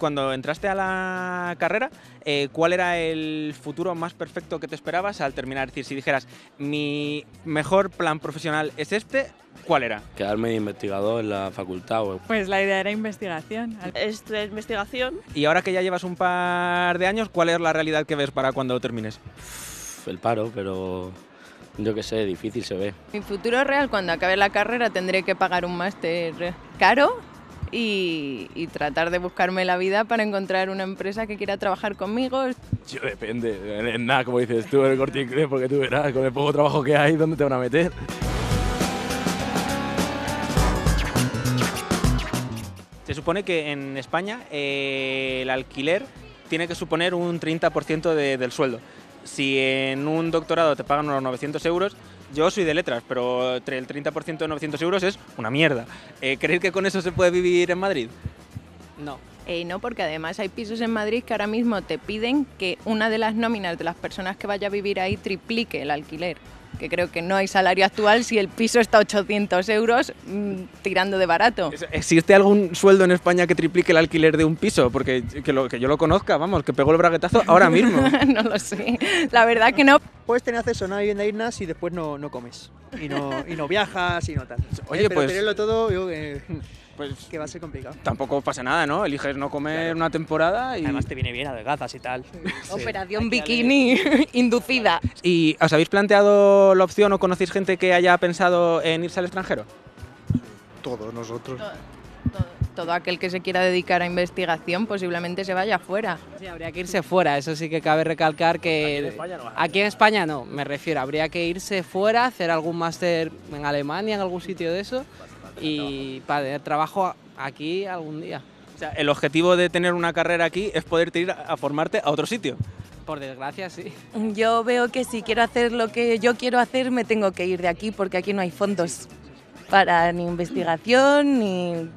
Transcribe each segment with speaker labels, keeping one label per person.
Speaker 1: cuando entraste a la carrera, eh, ¿cuál era el futuro más perfecto que te esperabas al terminar? Es decir, si dijeras, mi mejor plan profesional es este, ¿cuál era?
Speaker 2: Quedarme de investigador en la facultad. o-
Speaker 3: Pues la idea era investigación.
Speaker 4: Esto es investigación.
Speaker 1: Y ahora que ya llevas un par de años, ¿cuál es la realidad que ves para cuando lo termines?
Speaker 2: el paro, pero yo qué sé, difícil se ve.
Speaker 5: Mi futuro real, cuando acabe la carrera, tendré que pagar un máster caro y, y tratar de buscarme la vida para encontrar una empresa que quiera trabajar conmigo.
Speaker 2: Yo depende, en nada, como dices tú, en el corte inglés, porque tú verás, con el poco trabajo que hay, ¿dónde te van a meter?
Speaker 1: Se supone que en España eh, el alquiler tiene que suponer un 30% de- del sueldo. Si en un doctorado te pagan unos 900 euros, yo soy de letras, pero entre el 30% de 900 euros es una mierda. Eh, ¿Creéis que con eso se puede vivir en Madrid?
Speaker 3: No.
Speaker 5: Eh, no, porque además hay pisos en Madrid que ahora mismo te piden que una de las nóminas de las personas que vaya a vivir ahí triplique el alquiler. Que creo que no hay salario actual si el piso está a 800 euros mm, tirando de barato.
Speaker 1: ¿Existe algún sueldo en España que triplique el alquiler de un piso? Porque que, lo, que yo lo conozca, vamos, que pegó el braguetazo ahora mismo.
Speaker 5: no lo sé. La verdad que no.
Speaker 6: Puedes tener acceso a una vivienda digna si después no, no comes. Y no, y no viajas y no tal.
Speaker 1: Oye,
Speaker 6: Eh, pero
Speaker 1: pues-
Speaker 6: tenerlo todo, yo que,
Speaker 1: Pues
Speaker 6: que va a ser complicado.
Speaker 1: tampoco pasa nada, ¿no? Eliges no comer una temporada y...
Speaker 7: Además te viene bien adelgazas y tal.
Speaker 5: Operación bikini inducida.
Speaker 1: ¿Y os habéis planteado la opción o conocéis gente que haya pensado en irse al extranjero?
Speaker 8: Todos nosotros.
Speaker 5: Todo, todo aquel que se quiera dedicar a investigación posiblemente se vaya afuera.
Speaker 3: Sí, habría que irse fuera, eso sí que cabe recalcar que... Aquí en España no, me refiero, habría que irse fuera, hacer algún máster en Alemania, en algún sitio de eso, y para tener trabajo aquí algún día.
Speaker 1: O sea, el objetivo de tener una carrera aquí es poderte ir a formarte a otro sitio.
Speaker 3: Por desgracia, sí.
Speaker 9: Yo veo que si quiero hacer lo que yo quiero hacer, me tengo que ir de aquí porque aquí no hay fondos para ni investigación ni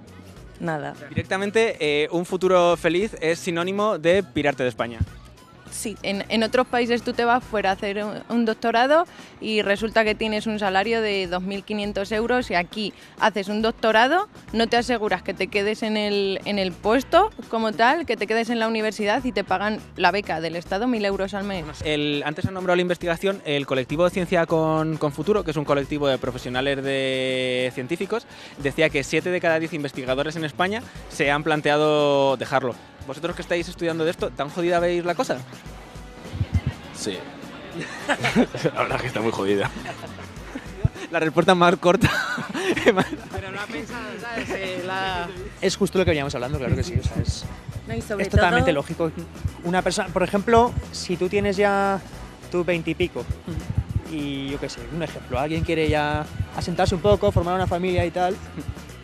Speaker 9: nada.
Speaker 1: Directamente, eh, un futuro feliz es sinónimo de pirarte de España.
Speaker 5: Sí, en, otros países tú te vas fuera a hacer un, un doctorado y resulta que tienes un salario de 2.500 euros y aquí haces un doctorado, no te aseguras que te quedes en el, en el puesto como tal, que te quedes en la universidad y te pagan la beca del Estado 1.000 euros al mes.
Speaker 1: El, antes han nombrado la investigación, el colectivo de Ciencia con, con Futuro, que es un colectivo de profesionales de científicos, decía que 7 de cada 10 investigadores en España se han planteado dejarlo. ¿Vosotros que estáis estudiando de esto, tan jodida veis la cosa?
Speaker 2: Sí. la verdad es que está muy jodida.
Speaker 1: La respuesta más corta.
Speaker 3: Pero no ha pensado, ¿sabes? Eh, la-
Speaker 6: Es justo lo que veníamos hablando, claro que sí. o sea, es,
Speaker 9: No,
Speaker 6: es totalmente
Speaker 9: todo-
Speaker 6: lógico. Una persona, por ejemplo, si tú tienes ya tu veintipico y yo qué sé, un ejemplo, alguien quiere ya asentarse un poco, formar una familia y tal,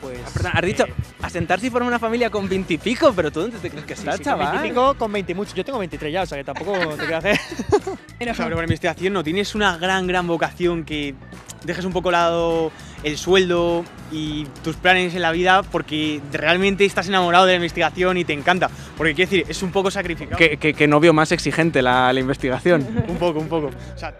Speaker 6: pues...
Speaker 1: Perdón, has dicho
Speaker 6: eh,
Speaker 1: asentarse y formar una familia con 20 y pico, pero tú dónde te crees que
Speaker 6: sí,
Speaker 1: estás,
Speaker 6: sí, con
Speaker 1: chaval?
Speaker 6: 20 y pico, con 20 y mucho. Yo tengo 23 ya, o sea que tampoco te queda hacer.
Speaker 7: Sobre la investigación no, tienes una gran, gran vocación que dejes un poco a lado el sueldo y tus planes en la vida porque realmente estás enamorado de la investigación y te encanta. Porque quiero decir, es un poco sacrificado.
Speaker 1: ¿Qué, qué- qué novio más exigente la, la investigación.
Speaker 7: Un poco, un poco. O sea,